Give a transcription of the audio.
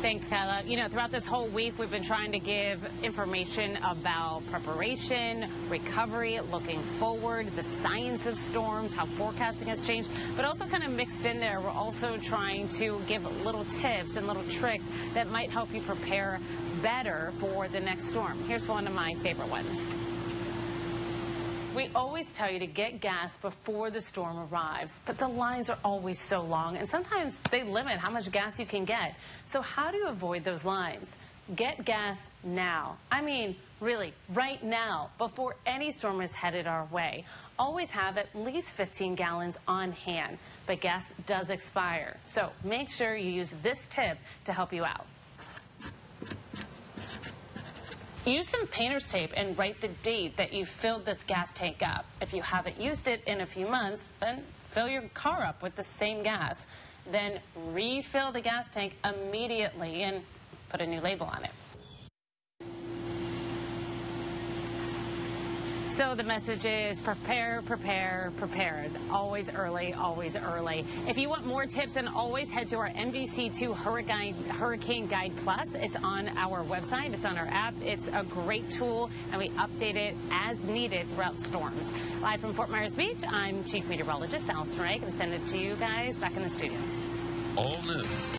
Thanks, Kyla. You know, throughout this whole week, we've been trying to give information about preparation, recovery, looking forward, the science of storms, how forecasting has changed, but also kind of mixed in there, we're also trying to give little tips and little tricks that might help you prepare better for the next storm. Here's one of my favorite ones. We always tell you to get gas before the storm arrives, but the lines are always so long, and sometimes they limit how much gas you can get. So how do you avoid those lines? Get gas now. I mean, really, right now, before any storm is headed our way. Always have at least 15 gallons on hand, but gas does expire. So make sure you use this tip to help you out. Use some painter's tape and write the date that you filled this gas tank up. If you haven't used it in a few months, then fill your car up with the same gas. Then refill the gas tank immediately and put a new label on it. So the message is prepare, prepare, prepare. Always early, always early. If you want more tips, and always head to our NBC2 Hurricane, Hurricane Guide Plus. It's on our website, it's on our app. It's a great tool, and we update it as needed throughout storms. Live from Fort Myers Beach, I'm Chief Meteorologist Allyson. Going to send it to you guys back in the studio. All new.